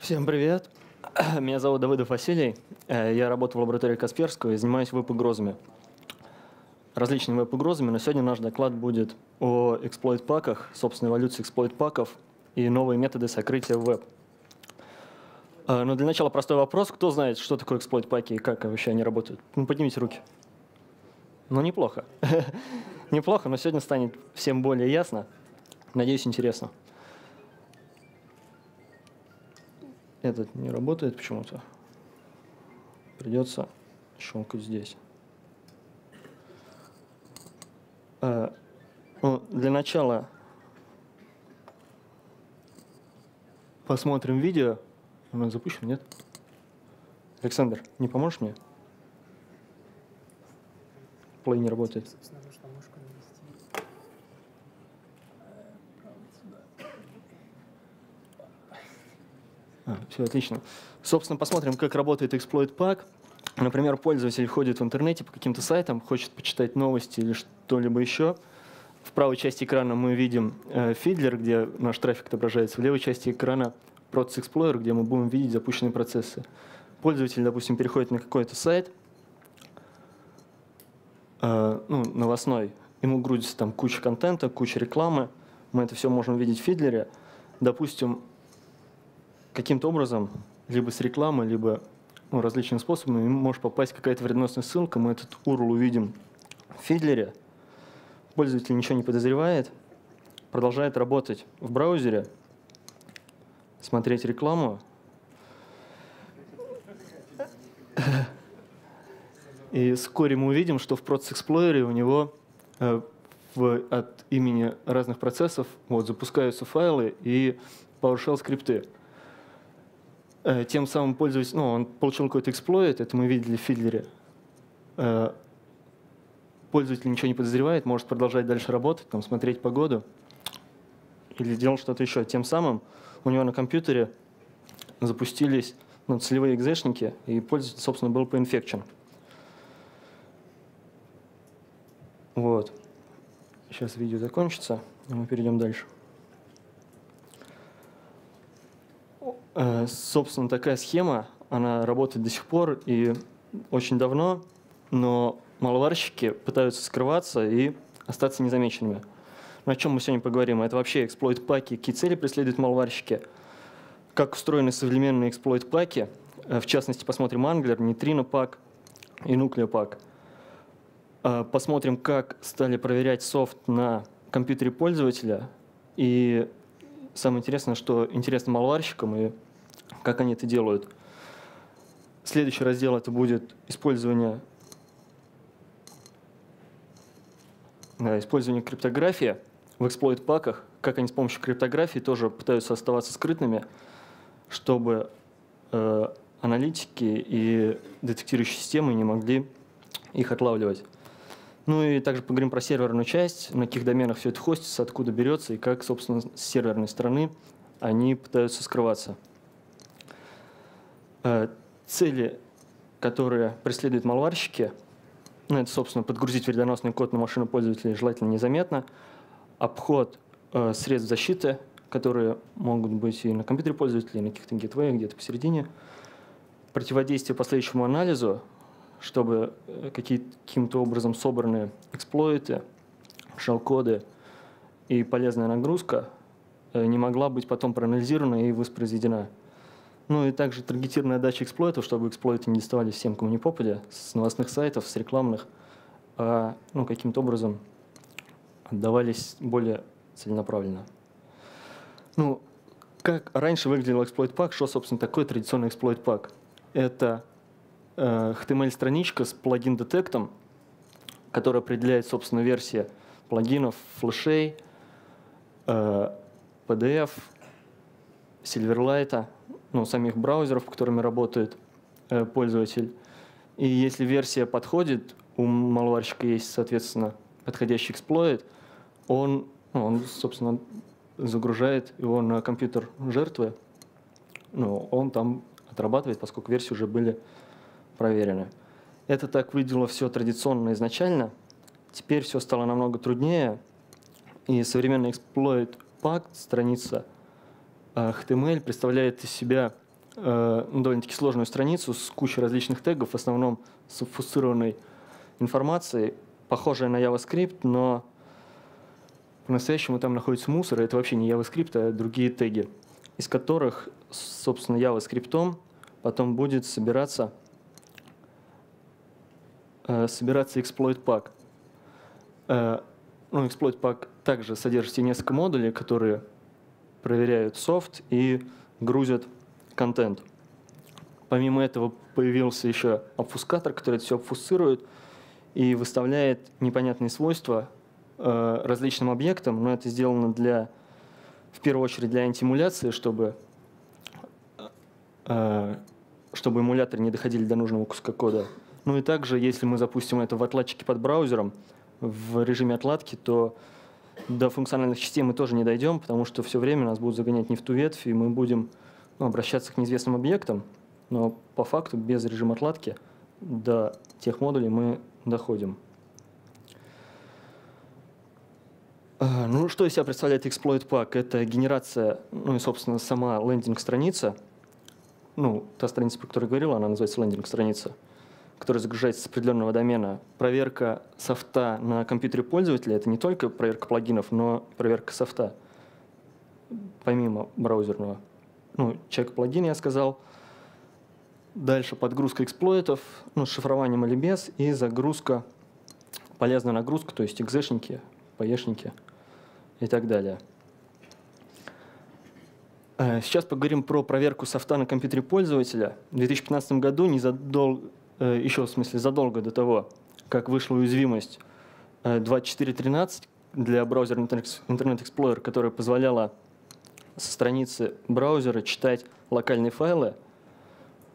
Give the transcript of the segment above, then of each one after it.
Всем привет. Меня зовут Давыдов Василий. Э, я работаю в лаборатории Касперского и занимаюсь веб-угрозами. Различными веб-угрозами, но сегодня наш доклад будет о эксплойт-паках, собственной эволюции эксплойт-паков и новые методы сокрытия веб. Э, но для начала простой вопрос. Кто знает, что такое эксплойт-паки и как вообще они работают? Ну, поднимите руки. Ну, неплохо. неплохо, но сегодня станет всем более ясно. Надеюсь, интересно. Этот не работает почему-то. Придется щелкать здесь. А, ну, для начала посмотрим видео. Оно запущено, нет? Александр, не поможешь мне? Плей не работает. А, все отлично. Собственно, посмотрим, как работает exploit pack. Например, пользователь ходит в интернете по каким-то сайтам, хочет почитать новости или что-либо еще. В правой части экрана мы видим э, фидлер, где наш трафик отображается. В левой части экрана Process Explorer, где мы будем видеть запущенные процессы. Пользователь, допустим, переходит на какой-то сайт, э, ну, новостной, ему грузится там куча контента, куча рекламы. Мы это все можем видеть в фидлере. Допустим, каким-то образом, либо с рекламой, либо ну, различными способами, может попасть какая-то вредоносная ссылка, мы этот URL увидим в Фидлере, пользователь ничего не подозревает, продолжает работать в браузере, смотреть рекламу, и вскоре мы увидим, что в Process Explorer у него э, в, от имени разных процессов вот, запускаются файлы и PowerShell скрипты. Э, тем самым пользователь, ну, он получил какой-то эксплойт, это мы видели в Фидлере. Э, пользователь ничего не подозревает, может продолжать дальше работать, там, смотреть погоду или делать что-то еще. Тем самым у него на компьютере запустились ну, целевые экзешники, и пользователь, собственно, был поинфекчен. Вот. Сейчас видео закончится, и мы перейдем дальше. Собственно, такая схема, она работает до сих пор и очень давно, но маловарщики пытаются скрываться и остаться незамеченными. Но о чем мы сегодня поговорим? Это вообще эксплойт-паки, какие цели преследуют маловарщики, как устроены современные эксплойт-паки, э, в частности, посмотрим Angular, Neutrino пак и Nucleo пак. Э, посмотрим, как стали проверять софт на компьютере пользователя и самое интересное, что интересно малварщикам и как они это делают. Следующий раздел это будет использование, да, использование криптографии в эксплойт-паках, как они с помощью криптографии тоже пытаются оставаться скрытными, чтобы э, аналитики и детектирующие системы не могли их отлавливать. Ну и также поговорим про серверную часть, на каких доменах все это хостится, откуда берется и как, собственно, с серверной стороны они пытаются скрываться. Э, цели, которые преследуют малварщики, ну, это, собственно, подгрузить вредоносный код на машину пользователя желательно незаметно, обход э, средств защиты, которые могут быть и на компьютере пользователя, и на каких-то гейтвеях, где-то посередине, противодействие последующему анализу, чтобы э, каким-то образом собранные эксплойты, шелл-коды и полезная нагрузка э, не могла быть потом проанализирована и воспроизведена. Ну и также таргетированная дача эксплойтов, чтобы эксплойты не доставались всем, кому не попадя, с новостных сайтов, с рекламных, а ну, каким-то образом отдавались более целенаправленно. Ну, как раньше выглядел эксплойт пак, что, собственно, такое традиционный эксплойт пак? Это HTML-страничка с плагин-детектом, который определяет, собственно, версия плагинов, флешей, э, PDF, Silverlight, ну, самих браузеров, которыми работает э, пользователь. И если версия подходит, у малварщика есть, соответственно, подходящий эксплойт, он, ну, он, собственно, загружает его на компьютер жертвы, ну, он там отрабатывает, поскольку версии уже были проверены. Это так выглядело все традиционно изначально. Теперь все стало намного труднее, и современный exploit pack, страница HTML, представляет из себя э, довольно-таки сложную страницу с кучей различных тегов, в основном с обфусцированной информацией, похожая на JavaScript, но по-настоящему там находится мусор, и это вообще не JavaScript, а другие теги, из которых, собственно, JavaScript потом будет собираться, э, собираться exploit pack. Э, ну, exploit pack также содержит несколько модулей, которые проверяют софт и грузят контент. Помимо этого появился еще обфускатор, который это все обфусцирует и выставляет непонятные свойства э, различным объектам, но это сделано для, в первую очередь для антиэмуляции, чтобы, э, чтобы эмуляторы не доходили до нужного куска кода. Ну и также, если мы запустим это в отладчике под браузером, в режиме отладки, то до функциональных частей мы тоже не дойдем, потому что все время нас будут загонять не в ту ветвь, и мы будем ну, обращаться к неизвестным объектам, но по факту без режима отладки до тех модулей мы доходим. А, ну, что из себя представляет exploit pack? Это генерация, ну и, собственно, сама лендинг-страница. Ну, та страница, про которую я говорил, она называется лендинг-страница который загружается с определенного домена, проверка софта на компьютере пользователя – это не только проверка плагинов, но проверка софта, помимо браузерного. Ну, чек плагин я сказал. Дальше подгрузка эксплойтов, ну, с шифрованием или без, и загрузка, полезная нагрузка, то есть экзешники, паешники и так далее. Э, сейчас поговорим про проверку софта на компьютере пользователя. В 2015 году, незадолго, еще в смысле задолго до того, как вышла уязвимость 24.13 э, для браузера Internet Explorer, которая позволяла со страницы браузера читать локальные файлы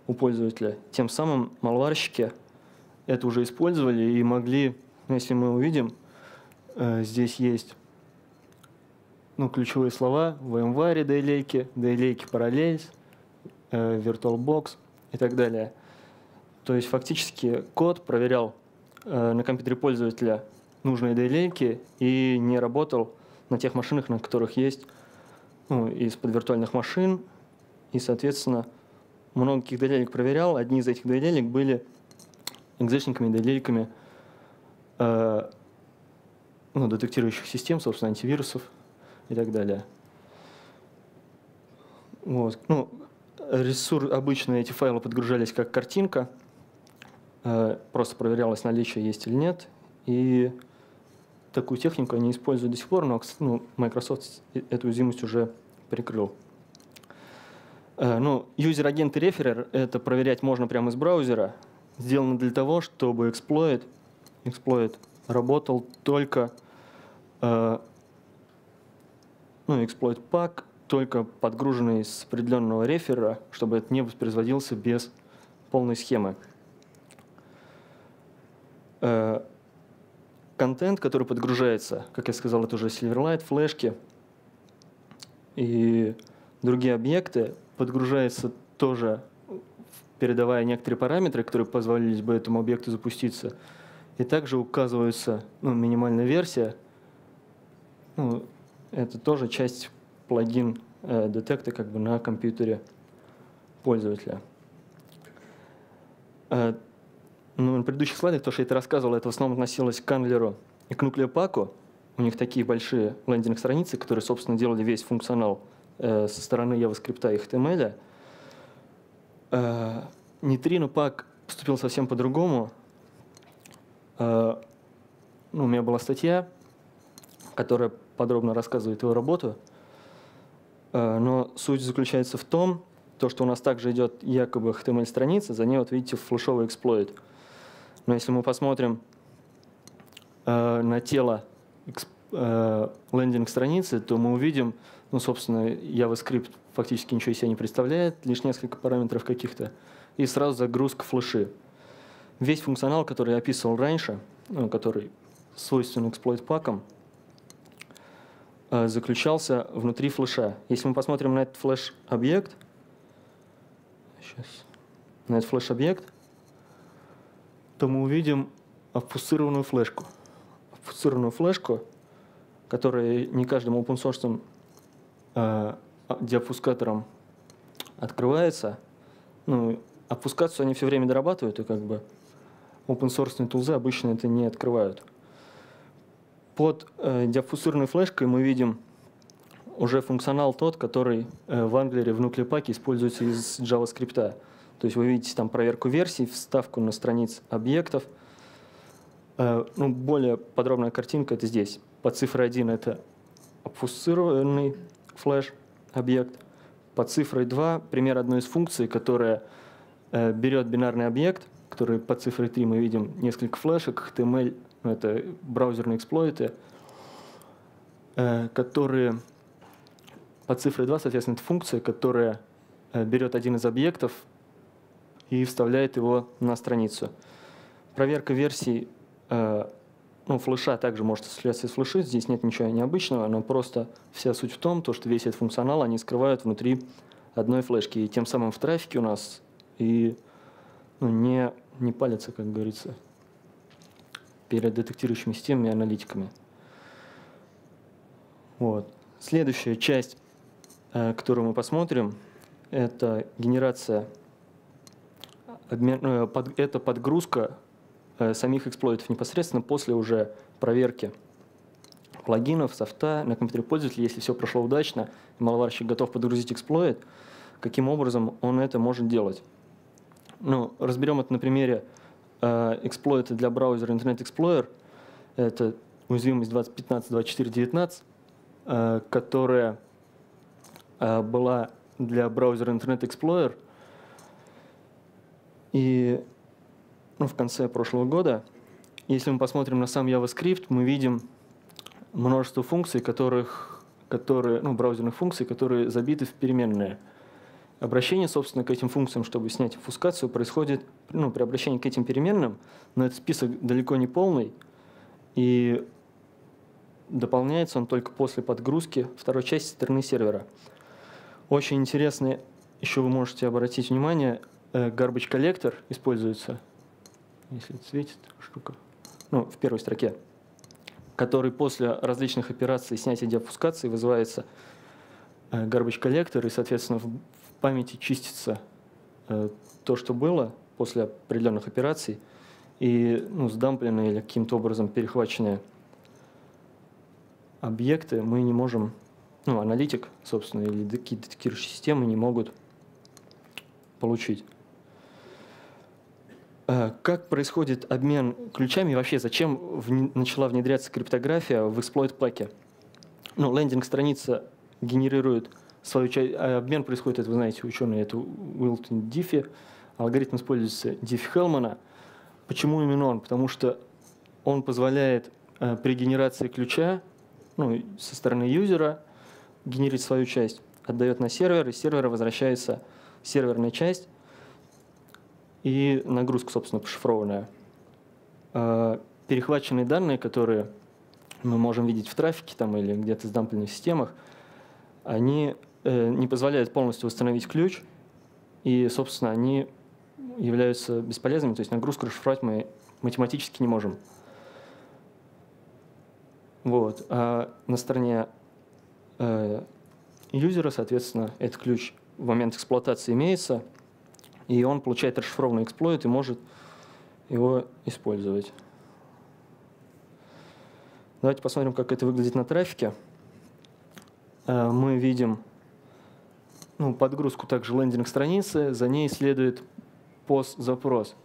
у пользователя. Тем самым малварщики это уже использовали и могли, ну, если мы увидим, э, здесь есть ну, ключевые слова VMware, DLake, DLake Parallels, VirtualBox и так далее – то есть фактически код проверял э, на компьютере пользователя нужные DLL и не работал на тех машинах, на которых есть ну, из-под виртуальных машин. И, соответственно, много каких DLL проверял. Одни из этих DLL были экзешниками, DLL э, ну, детектирующих систем, собственно, антивирусов и так далее. Вот. Ну, ресурс, обычно эти файлы подгружались как картинка – просто проверялось наличие есть или нет. И такую технику они используют до сих пор, но ну, Microsoft эту уязвимость уже прикрыл. Э, ну, юзер-агент и реферер – это проверять можно прямо из браузера. Сделано для того, чтобы эксплойт, эксплойт работал только, э, ну, эксплойт пак, только подгруженный с определенного реферера, чтобы это не воспроизводился без полной схемы. Э, контент, который подгружается, как я сказал, это уже Silverlight, флешки и другие объекты, подгружается тоже, передавая некоторые параметры, которые позволили бы этому объекту запуститься. И также указывается ну, минимальная версия. Ну, это тоже часть плагин э, детекта как бы на компьютере пользователя. Ну, на предыдущих слайдах, то, что я это рассказывал, это в основном относилось к Кандлеру и к Нуклеопаку. У них такие большие лендинг-страницы, которые, собственно, делали весь функционал э, со стороны JavaScript и HTML. Э, Neutrino Pack поступил совсем по-другому. Э, ну, у меня была статья, которая подробно рассказывает его работу. Э, но суть заключается в том, то, что у нас также идет якобы HTML-страница, за ней, вот видите, флешовый эксплойт – но если мы посмотрим э, на тело э, лендинг-страницы, то мы увидим, ну, собственно, JavaScript фактически ничего из себя не представляет, лишь несколько параметров каких-то, и сразу загрузка флеши. Весь функционал, который я описывал раньше, ну, который свойственен эксплойт-пакам, э, заключался внутри флеша. Если мы посмотрим на этот флеш-объект, сейчас, на этот флеш-объект, то мы увидим обфусцированную флешку. Обфусцированную флешку, которая не каждым open source э, деобфускатором открывается. Ну, опускаться они все время дорабатывают, и как бы open source тулзы обычно это не открывают. Под э, диафусырной флешкой мы видим уже функционал тот, который э, в Angular в нуклеопаке используется из JavaScript. То есть вы видите там проверку версий, вставку на страниц объектов. Э, ну, более подробная картинка это здесь. Под цифрой 1 это обфусцированный флеш объект. Под цифрой 2 пример одной из функций, которая э, берет бинарный объект, который под цифрой 3 мы видим несколько флешек, HTML, ну, это браузерные эксплойты, э, которые под цифрой 2, соответственно, это функция, которая берет один из объектов и вставляет его на страницу. Проверка версий э, ну, флеша также может осуществляться из флеши, здесь нет ничего необычного, но просто вся суть в том, то, что весь этот функционал они скрывают внутри одной флешки, и тем самым в трафике у нас и ну, не, не палятся, как говорится, перед детектирующими системами и аналитиками. Вот. Следующая часть, э, которую мы посмотрим, это генерация, это подгрузка Э, самих эксплойтов непосредственно после уже проверки плагинов, софта на компьютере пользователя, если все прошло удачно, и маловарщик готов подгрузить эксплойт, каким образом он это может делать. Ну, разберем это на примере э, эксплойта для браузера Internet Explorer. Это уязвимость 2015-2419, э, которая э, была для браузера Internet Explorer. И ну, в конце прошлого года. Если мы посмотрим на сам JavaScript, мы видим множество функций, которых, которые, ну, браузерных функций, которые забиты в переменные. Обращение, собственно, к этим функциям, чтобы снять фускацию, происходит ну, при обращении к этим переменным, но этот список далеко не полный, и дополняется он только после подгрузки второй части стороны сервера. Очень интересно, еще вы можете обратить внимание, garbage collector используется если светит штука, ну, в первой строке, который после различных операций снятия деопускации вызывается э, garbage коллектор, и, соответственно, в, в памяти чистится э, то, что было после определенных операций, и ну, сдампленные или каким-то образом перехваченные объекты мы не можем, ну, аналитик, собственно, или какие-то детектирующие системы не могут получить. Э, как происходит обмен ключами вообще зачем в, начала внедряться криптография в эксплойт-паке? Ну, лендинг-страница генерирует свою часть, а обмен происходит, это вы знаете, ученые, это Уилтон Диффи, алгоритм используется Диффи Хелмана. Почему именно он? Потому что он позволяет э, при генерации ключа ну, со стороны юзера генерить свою часть, отдает на сервер, и сервера возвращается серверная часть, и нагрузка, собственно, пошифрованная. А, перехваченные данные, которые мы можем видеть в трафике там, или где-то в дампленных системах, они э, не позволяют полностью восстановить ключ, и, собственно, они являются бесполезными, то есть нагрузку расшифровать мы математически не можем. Вот. А на стороне э, юзера, соответственно, этот ключ в момент эксплуатации имеется – и он получает расшифрованный эксплойт и может его использовать. Давайте посмотрим, как это выглядит на трафике. Э, мы видим ну, подгрузку также лендинг страницы, за ней следует пост-запрос.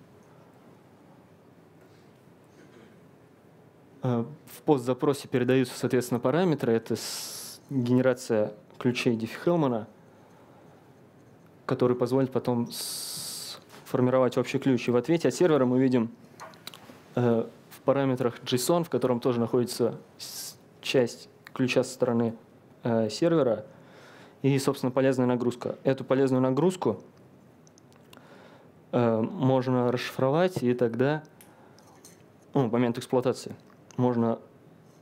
Э, в пост-запросе передаются, соответственно, параметры. Это генерация ключей Диффи-Хелмана – который позволит потом сформировать общий ключ. И в ответе от сервера мы видим э, в параметрах JSON, в котором тоже находится часть ключа со стороны э, сервера, и, собственно, полезная нагрузка. Эту полезную нагрузку э, можно расшифровать, и тогда, ну, момент эксплуатации, можно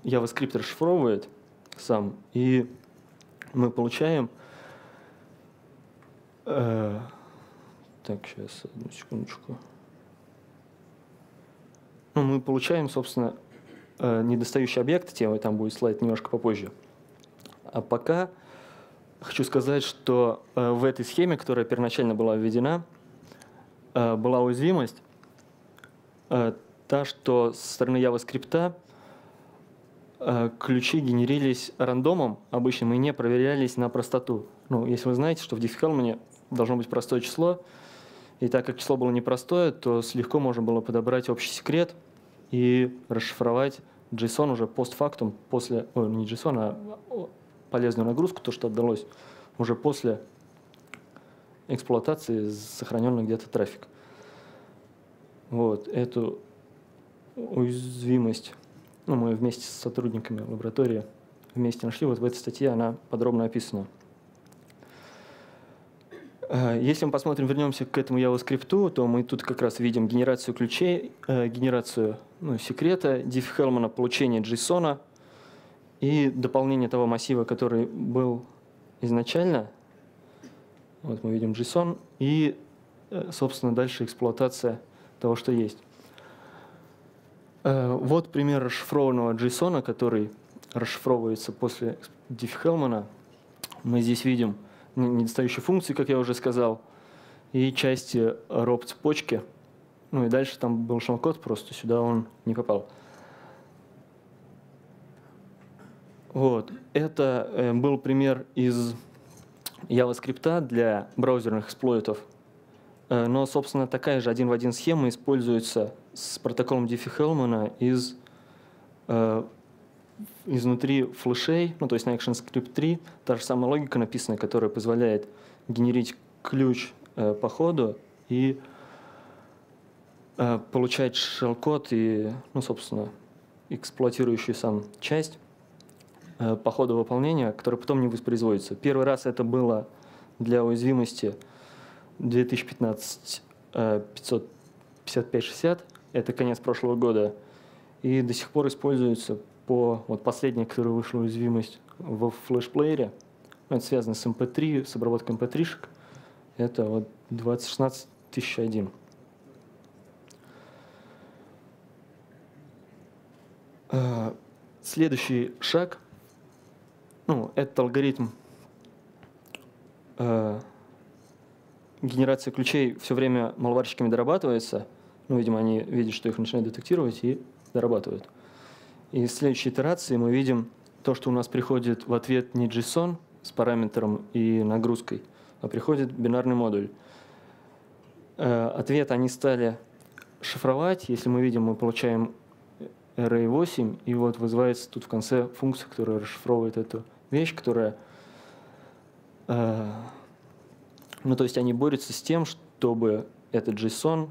JavaScript расшифровывает сам, и мы получаем так, сейчас, одну секундочку. Ну, мы получаем, собственно, э, недостающий объект темы, там будет слайд немножко попозже. А пока хочу сказать, что э, в этой схеме, которая первоначально была введена, э, была уязвимость, э, та, что со стороны JavaScript э, ключи генерились рандомом обычным и не проверялись на простоту. Ну, если вы знаете, что в diffie должно быть простое число, и так как число было непростое, то легко можно было подобрать общий секрет и расшифровать JSON уже постфактум, после, ой, не JSON, а полезную нагрузку, то, что отдалось уже после эксплуатации сохраненный где-то трафик. Вот, эту уязвимость ну, мы вместе с сотрудниками лаборатории вместе нашли. Вот в этой статье она подробно описана. Э, если мы посмотрим, вернемся к этому JavaScript, то мы тут как раз видим генерацию ключей, э, генерацию ну, секрета, diff Hellman, получение JSON и дополнение того массива, который был изначально. Вот мы видим JSON и, э, собственно, дальше эксплуатация того, что есть. Вот пример расшифрованного JSON, который расшифровывается после diff Hellman. Мы здесь видим – недостающие функции, как я уже сказал, и части роб цепочки. Ну и дальше там был шелкод, просто сюда он не попал. Вот. Это э, был пример из JavaScript для браузерных эксплойтов. Э, но, собственно, такая же один в один схема используется с протоколом Diffie-Hellman из э, изнутри флешей, ну то есть на ActionScript 3, та же самая логика написана, которая позволяет генерить ключ э, по ходу и э, получать shell-код и, ну собственно, эксплуатирующую сам часть э, по ходу выполнения, которая потом не воспроизводится. Первый раз это было для уязвимости 2015 э, 555-60, это конец прошлого года, и до сих пор используется по вот последней, которая вышла уязвимость в флешплеере, ну, это связано с MP3, эм с обработкой MP3-шек, эм это вот 2016 1001. А, следующий шаг, ну, этот алгоритм э, генерации ключей все время малварщиками дорабатывается. Ну, видимо, они видят, что их начинают детектировать и дорабатывают. И в следующей итерации мы видим то, что у нас приходит в ответ не JSON с параметром и нагрузкой, а приходит бинарный модуль. Э, ответ они стали шифровать. Если мы видим, мы получаем array8, и вот вызывается тут в конце функция, которая расшифровывает эту вещь, которая... Э, ну, то есть они борются с тем, чтобы этот JSON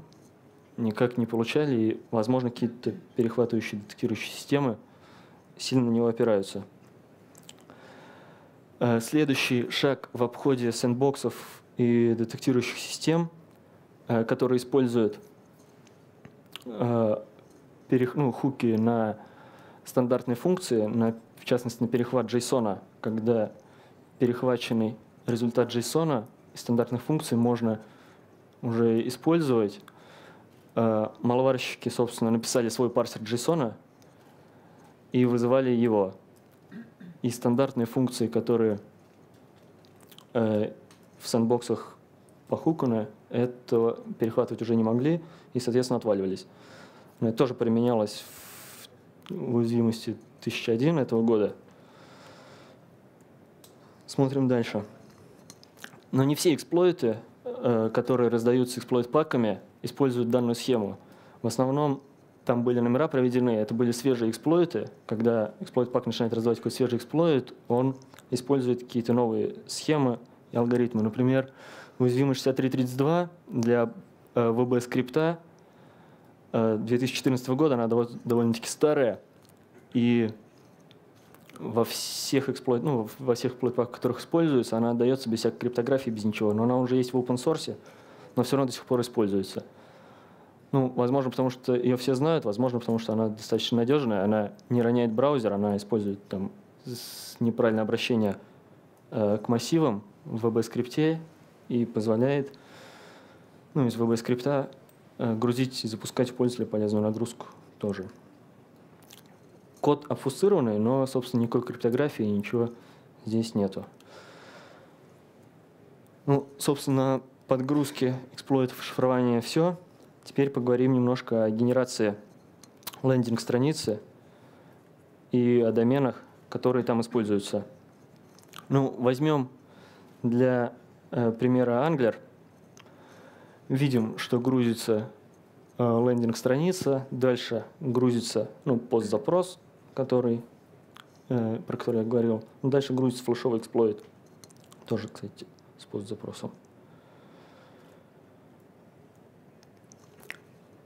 никак не получали, и, возможно, какие-то перехватывающие детектирующие системы сильно на него опираются. Э, следующий шаг в обходе сэндбоксов и детектирующих систем, э, которые используют э, ну, хуки на стандартные функции, на, в частности на перехват JSON, когда перехваченный результат JSON стандартных функций можно уже использовать маловарщики, собственно, написали свой парсер JSON и вызывали его. И стандартные функции, которые э, в сэндбоксах похуканы, это перехватывать уже не могли и, соответственно, отваливались. Это тоже применялось в уязвимости 1001 этого года. Смотрим дальше. Но не все эксплойты, э, которые раздаются эксплойт-паками, используют данную схему. В основном там были номера проведены, это были свежие эксплойты. Когда эксплойт пак начинает развивать какой-то свежий эксплойт, он использует какие-то новые схемы и алгоритмы. Например, уязвимость 6332 для э, VB-скрипта э, 2014 года, она довольно-таки старая, и во всех эксплойт, ну, во всех эксплойт которых используется, она отдается без всякой криптографии, без ничего. Но она уже есть в open source, но все равно до сих пор используется. Ну, возможно, потому что ее все знают, возможно, потому что она достаточно надежная, она не роняет браузер, она использует там неправильное обращение э, к массивам в VB-скрипте и позволяет ну, из VB-скрипта э, грузить и запускать в пользователя полезную нагрузку тоже. Код обфусцированный, но, собственно, никакой криптографии, ничего здесь нету. собственно, подгрузки, эксплойтов, шифрования все. Теперь поговорим немножко о генерации лендинг-страницы и о доменах, которые там используются. Ну, возьмем для э, примера Angler. Видим, что грузится э, лендинг-страница, дальше грузится ну, постзапрос, который, э, про который я говорил. Дальше грузится флешовый эксплойт, тоже, кстати, с постзапросом.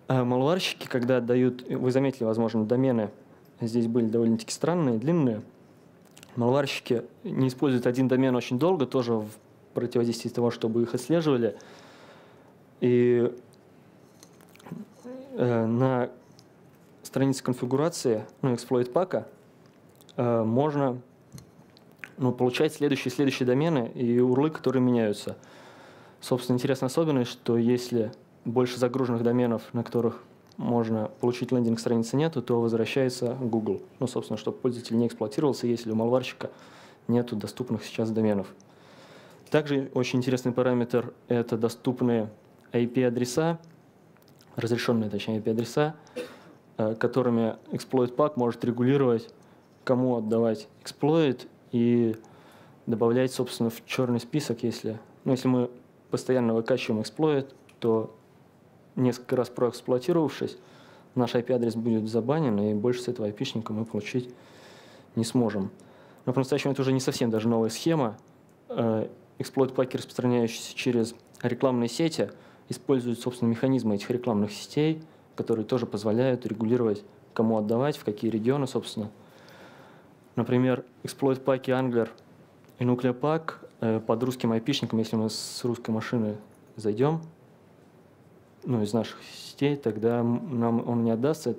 А малварщики, когда отдают, вы заметили, возможно, домены здесь были довольно-таки странные, длинные. Малварщики не используют один домен очень долго, тоже в противодействии того, чтобы их отслеживали. И э, на странице конфигурации, ну, эксплойт пака, э, можно ну, получать следующие следующие домены и урлы, которые меняются. Собственно, интересная особенность, что если больше загруженных доменов, на которых можно получить лендинг страницы нету, то возвращается Google. Ну, собственно, чтобы пользователь не эксплуатировался, если у малварщика нету доступных сейчас доменов. Также очень интересный параметр – это доступные IP-адреса, разрешенные, точнее, IP-адреса, э, которыми exploit pack может регулировать, кому отдавать exploit и добавлять, собственно, в черный список, если, ну, если мы постоянно выкачиваем exploit, то несколько раз проэксплуатировавшись, наш IP-адрес будет забанен, и больше с этого IP-шника мы получить не сможем. Но по-настоящему это уже не совсем даже новая схема. Эксплойт-паки, распространяющиеся через рекламные сети, используют, собственно, механизмы этих рекламных сетей, которые тоже позволяют регулировать, кому отдавать, в какие регионы, собственно. Например, эксплойт-паки Angler и Nucleopack э, под русским IP-шником, если мы с русской машины зайдем, ну, из наших сетей, тогда нам он не отдастся.